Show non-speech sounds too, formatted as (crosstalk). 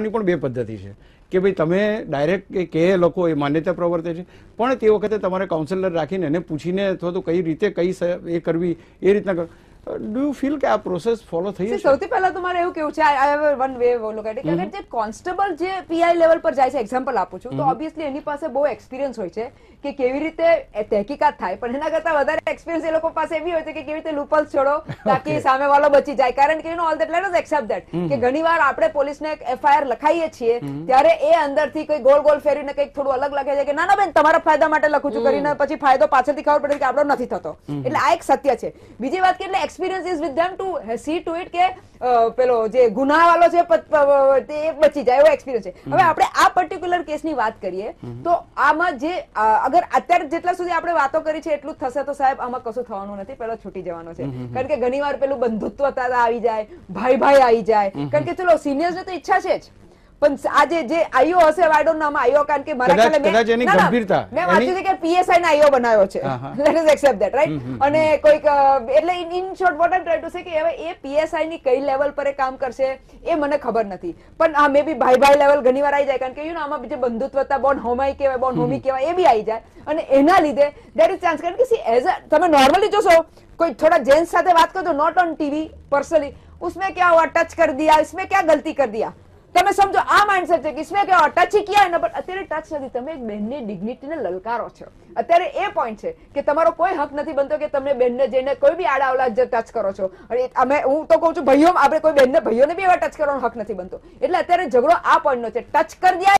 ની પણ બે પદ્ધતિ છે. કે ભાઈ તમે ડાયરેક્ટ કે કે લોકો એ માન્યતા પ્રવર્તે છે. પણ તે વખતે તમારે કાઉન્સિલર રાખીને એને પૂછીને અથવા તો કઈ રીતે કઈ એ કરવી, એ રીતના ડુ યુ ફીલ કે આ પ્રોસેસ ફોલો થઈ છે સૌથી પહેલા તો મારે એવું કેવું છે I have one way look at કે જે કોન્સ્ટેબલ જે પીઆઈ લેવલ પર જાય છે એક્ઝામ્પલ આપું છું તો ઓબ્વિયસલી એની પાસે બહુ એક્સપિરિયન્સ હોય છે કે કેવી રીતે તહેકીકાત થાય પણ એના કરતા વધારે એક્સપિરિયન્સ એ લોકો પાસે એવી હોય છે કે કેવી રીતે લૂપલ્સ છોડો (laughs) તાકી સામે વાળો બચી જાય. કારણ કે you know all that let us accept that કે ઘણીવાર આપણે પોલીસને એફઆઈઆર લખાઈએ છીએ ત્યારે એ અંદરથી કોઈ ગોળ ગોલ ફેરીને કંઈક થોડું અલગ લાગે છે કે ના ના બેન તમારા ફાયદા માટે લખું છું. કરીને પછી ફાયદો પાછળથી ખબર પડે કે આપણો નથી થતો. એટલે આ એક સત્ય છે. બીજી વાત કે એટલે experience is with them to see to it કે પેલો જે ગુના વાળો છે તે બચી જાય એવો એક્સપિરિયન્સ છે. હવે આપણે આ પર્ટિક્યુલર કેસની વાત કરીએ તો આમાં જે અગર અત્યારે જેટલા સુધી આપણે વાતો કરી છે એટલું થશે તો સાહેબ આમાં કશું થવાનું નથી પેલો છૂટી જવાનો છે. કારણ કે ઘણીવાર પેલું બંધુત્વતા આવી જાય ભાઈ ભાઈ આવી જાય. કારણ કે ચલો સિનિયર્સ ને તો ઈચ્છા છે જ. પણ આજે જે આઈઓ હશે આઈ ડોન્ટ નો આમાં આઈઓ કારણ કે મારા કદાચ- ખ્યાલે મેં- કદાચ એની ના, ના, ગંભીરતા, મેં વાંચ્યું છે કે પીએસઆઈ ના આઈઓ બનાવ્યો છે હા, હા. Let us accept that right અને કોઈક અ, એટલે in short what I try to say કે હવે એ પીએસઆઈ ની કઈ લેવલ પર એ કામ કરશે એ મને ખબર નથી પણ હા મે બી ભાઈ ભાઈ લેવલ ઘણીવાર આવી જાય કારણ કે યુ નો આમાં જે બંધુત્વતા બોન હોમાઈ કહેવાય બોન હોમી કહેવાય એ બી આવી જાય અને એના લીધે દેર ઇઝ ચાન્સ કારણ કે સી એઝ તમે નોર્મલી જોશો કોઈ થોડા જેન્ટ્સ સાથે વાત કરો નોટ ઓન ટીવી पर्सनली उसमें क्या हुआ टच कर दिया इसमें क्या गलती कर दिया તમે સમજો, આ માઇન્ડસેટ છે કિસ્મે કે ટચી ક્યાં એના પર. અત્યારે ટચ નથી, તમે એક બહેનની ડિગ્નિટીને લલકારો છો. અત્યારે એ પોઈન્ટ છે કે તમારો કોઈ હક નથી બનતો કે તમે બહેનને જઈને કોઈ બી આડાવલા જે ટચ કરો છો. અમે, હું તો કહું છું, ભાઈઓ, આપણે કોઈ બહેનને ભાઈઓને બી એવા ટચ કરવાનો હક નથી બનતો. એટલે અત્યારે ઝઘડો આ પોઈન્ટનો છે. ટચ કરી દે